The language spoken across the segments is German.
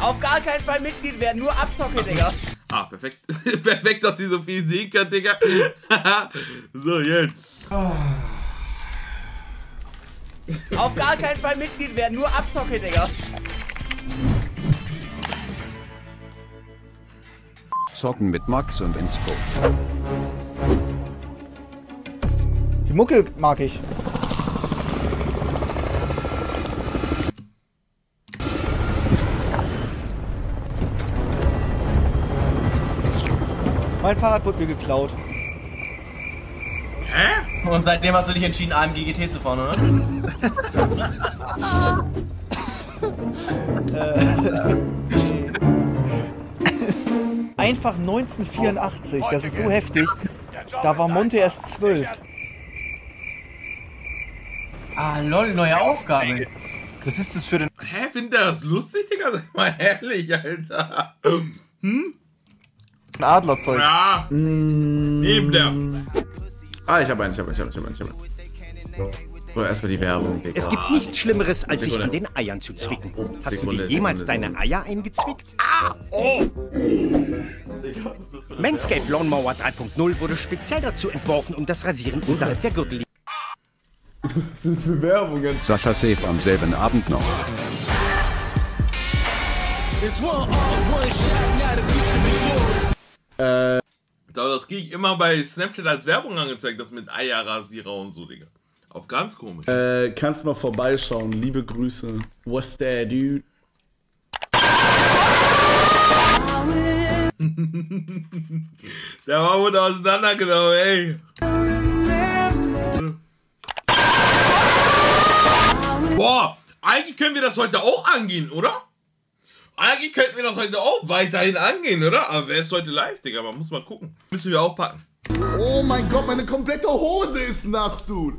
Auf gar keinen Fall Mitglied werden, nur Abzocke, Digga. Ah, perfekt. perfekt, dass sie so viel sehen kann, Digga. so, jetzt. Auf gar keinen Fall Mitglied werden, nur Abzocke, Digga. Zocken mit Max und Insco. Die Mucke mag ich. Mein Fahrrad wurde mir geklaut. Hä? Und seitdem hast du dich entschieden, AMG GT zu fahren, oder? Einfach 1984, das ist so heftig. Da war Monte erst 12. Ah, lol, neue Aufgabe. Was ist das für den... Hä, findet er das lustig, Digga? Sag mal ehrlich, Alter. Adlerzeug? Ja. Neben der. Ah, ich habe einen, ich habe einen, ich habe einen, ich habe einen. Oder erstmal die Werbung. Digga. Es gibt nichts Schlimmeres, als sich an den Eiern zu zwicken. Hast Sekunde, du dir jemals Sekunde, deine Eier eingezwickt? Ah, oh. Manscaped Lawnmower 3.0 wurde speziell dazu entworfen, um das Rasieren unterhalb der Gürtellinie Was ist für Werbung? Sascha safe am selben Abend noch. Da, das krieg ich immer bei Snapchat als Werbung angezeigt, das mit Eierrasierer und so, Digga. Auf ganz komisch. Äh, kannst mal vorbeischauen. Liebe Grüße. What's that, dude? Der war wohl auseinandergenommen, ey. Boah, eigentlich können wir das heute auch angehen, oder? Eigentlich könnten wir das heute auch weiterhin angehen, oder? Aber wer ist heute live, Digga? Man muss mal gucken. Müssen wir auch packen. Oh mein Gott, meine komplette Hose ist nass, dude.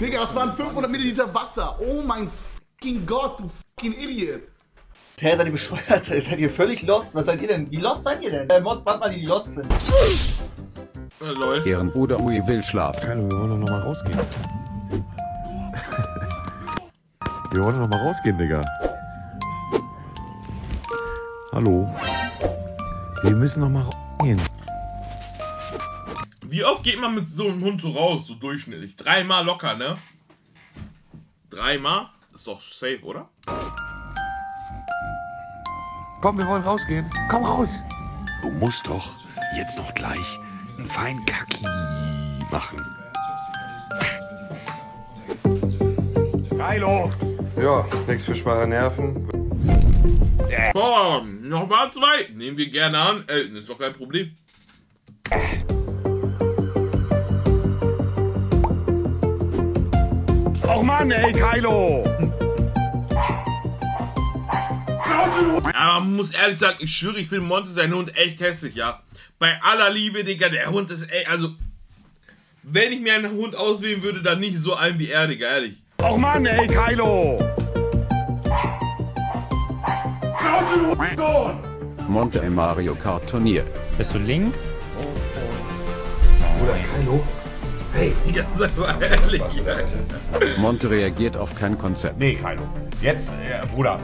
Digga, das waren 500 Milliliter Wasser. Oh mein fucking Gott, du fucking Idiot. Hä, seid ihr bescheuert? Seid ihr völlig lost? Was seid ihr denn? Wie lost seid ihr denn? Äh, Mods, warte mal, die, die lost sind. Äh, Leute. Ehrenbruder Ui will schlafen. Hallo, wir wollen doch noch mal rausgehen. wir wollen doch noch mal rausgehen, Digga. Hallo. Wir müssen noch mal rausgehen. Wie oft geht man mit so einem Hund so raus, so durchschnittlich? Dreimal locker, ne? Dreimal? Ist doch safe, oder? Komm, wir wollen rausgehen. Komm raus. Du musst doch jetzt noch gleich einen feinen Kaki machen. Geilo. Ja, nichts für schwache Nerven. Boah, nochmal zwei. Nehmen wir gerne an. Elton, ist doch kein Problem. Och Mann, ey, Kylo. Aber man muss ehrlich sagen, ich schwöre, ich finde Monte sein Hund echt hässlich, ja. Bei aller Liebe, Digga, der Hund ist echt, also, wenn ich mir einen Hund auswählen würde, dann nicht so einen wie er, Digga, ehrlich. Och Mann, ey, Kylo. Monte im Mario Kart Turnier. Bist du Link? Ja, sag mal ehrlich. Monte reagiert auf kein Konzept. Nee, Kylo. Jetzt, äh, Bruder.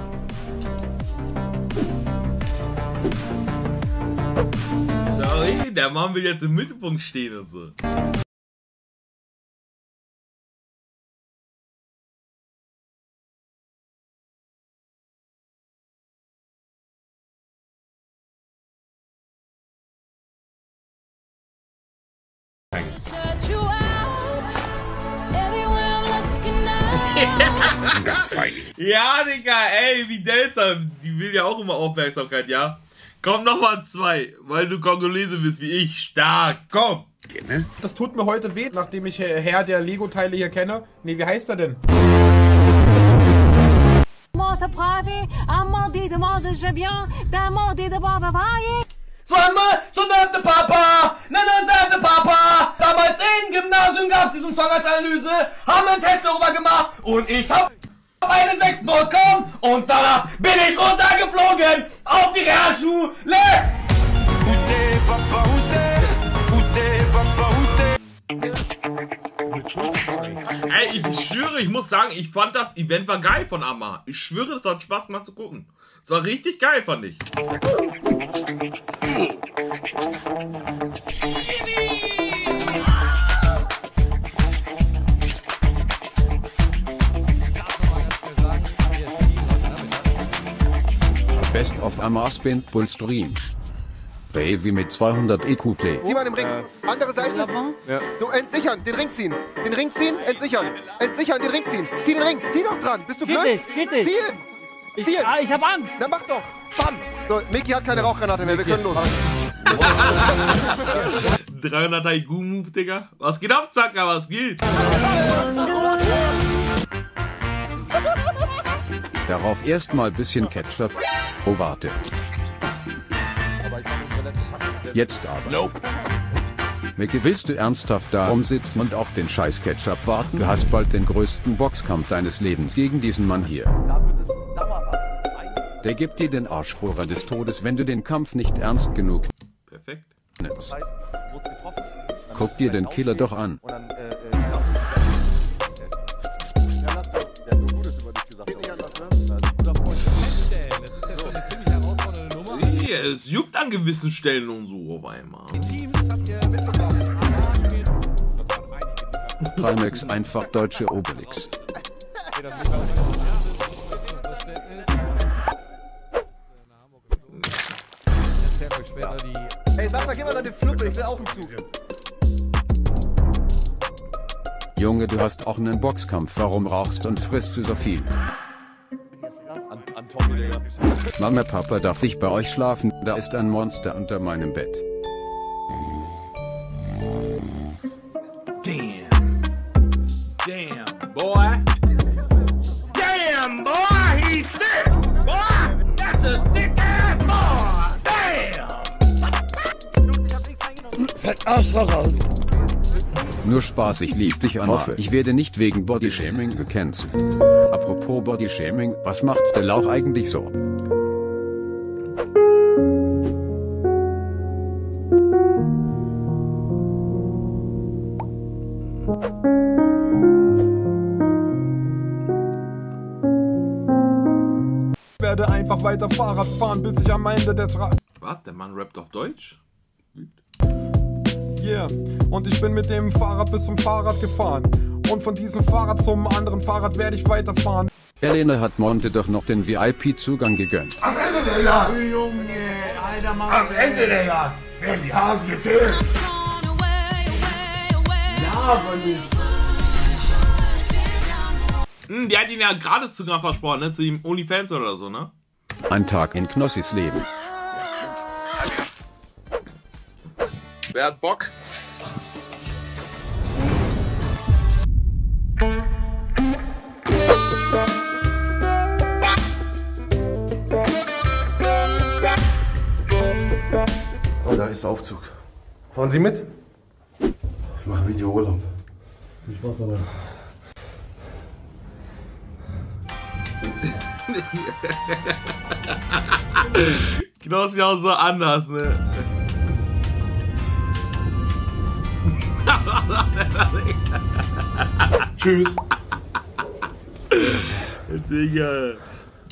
Sorry, der Mann will jetzt im Mittelpunkt stehen und so. Ja, Digga, ey, wie seltsam. Die will ja auch immer Aufmerksamkeit, ja? Komm, nochmal zwei, weil du Kongolese bist wie ich. Stark, komm. Das tut mir heute weh, nachdem ich äh, Herr der Lego-Teile hier kenne. Nee, wie heißt er denn? Zweimal, so nannte Papa, na na nannte Papa. Damals im Gymnasium gab's diesen Song als Analyse, haben einen Test darüber gemacht und ich hab eine 6 bekommen und danach bin ich runtergeflogen auf die Realschule. Ey, ich schwöre, ich muss sagen, ich fand das Event war geil von Amma. Ich schwöre, das hat Spaß gemacht zu gucken. Es war richtig geil, fand ich. Best of Amar Spin Bull Stream. Baby mit 200 EQ Play. Sieh mal im Ring. Andere Seite. Du entsichern, den Ring ziehen. Den Ring ziehen, entsichern. Entsichern, den Ring ziehen. Zieh den Ring. Zieh doch dran. Bist du Geht blöd? nicht, geht nicht. Ziehen. Ich, Ziehen. ah, ich hab Angst. Dann mach doch. Bam. So, Mickey hat keine Rauchgranate mehr. Wir können los. 300er IQ-Move, Digga. Was geht ab, Zacker? Was geht? Darauf erstmal bisschen Ketchup. Oh warte. Jetzt aber. Nope. Mickey, willst du ernsthaft da rumsitzen und auf den scheiß Ketchup warten? Du hast bald den größten Boxkampf deines Lebens gegen diesen Mann hier. Der gibt dir den Arschbohrer des Todes, wenn du den Kampf nicht ernst genug Perfekt. nimmst. Guck dir den Killer doch an. Es juckt an gewissen Stellen und so auf einmal. Trimax einfach deutsche Obelix. Ey, sag mal, gib mal deine Fluppe. Ich will auch einen Zug. Junge, du hast auch einen Boxkampf. Warum rauchst und frisst du so viel? Mama, Papa, darf ich bei euch schlafen? Da ist ein Monster unter meinem Bett. Damn. Damn, boy. Damn, boy, he's thick. Boy, that's a thick ass boy. Damn. Fett Arschloch raus. Nur Spaß, ich lieb dich, Anna. Ich werde nicht wegen Bodyshaming gecancelt. Apropos Bodyshaming, was macht der Lauch eigentlich so? Werde einfach weiter Fahrrad fahren, bis ich am Ende der Tra... Was? Der Mann rappt auf Deutsch? Yeah. Und ich bin mit dem Fahrrad bis zum Fahrrad gefahren. Und von diesem Fahrrad zum anderen Fahrrad werde ich weiterfahren. Elena hat Monte doch noch den VIP-Zugang gegönnt. Am Ende der Jagd. Junge, Alter Am Ende der Jagd werden die Hasen gezählt. Ja, aber nicht. Hm, die hat ihn ja gratis Zugang versprochen, ne? Zu ihm OnlyFans oder so, ne? Ein Tag in Knossis Leben. Wer hat Bock? Oh, da ist Aufzug. Fahren Sie mit? Ich mache Videourlaub. Viel Spaß dabei. Knossi auch so anders, ne? Tschüss. Digga.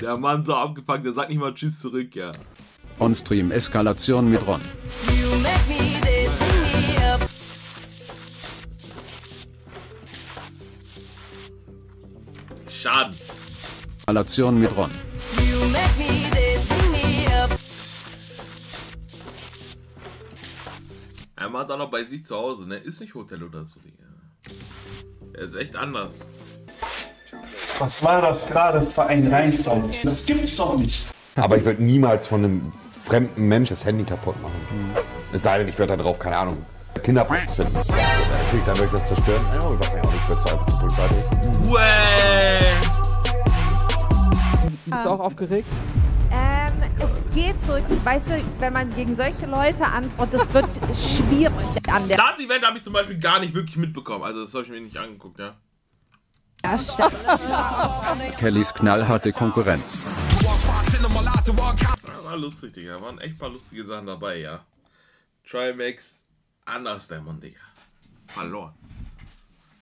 Der Mann so abgepackt, der sagt nicht mal Tschüss zurück, ja. On-Stream Eskalation mit Ron. Schaden. Eskalation mit Ron. Er macht auch noch bei sich zu Hause, ne? Ist nicht Hotel oder so, Digga. Er ist echt anders. Was war das gerade für ein Reinfall? Das gibt's doch nicht. Aber ich würde niemals von einem fremden Mensch das Handy kaputt machen. Es sei denn, ich würde da drauf, keine Ahnung, Kinderpornos finden. Natürlich, dann würde ich das zerstören. Ja, ich mach mir auch nicht, ich würde es einfach zur Polizei bringen. Uäh. Bist du auch aufgeregt? Ähm, es geht so, weißt du, wenn man gegen solche Leute antwortet, das wird schwierig an der Das Event habe ich zum Beispiel gar nicht wirklich mitbekommen. Also, das habe ich mir nicht angeguckt, ja. Stelle. Kellys knallharte Konkurrenz. Ja, war lustig, Digga. Waren echt ein paar lustige Sachen dabei, ja. Trimax, anders der Mann, Digga. Verloren.